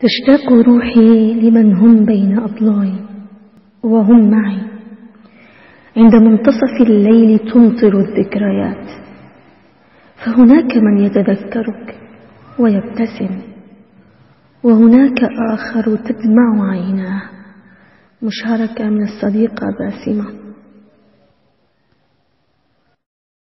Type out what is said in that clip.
تشتاق روحي لمن هم بين أضلاعي وهم معي. عند منتصف الليل تمطر الذكريات فهناك من يتذكرك ويبتسم وهناك آخر تدمع عيناه. مشاركة من الصديقة باسمة.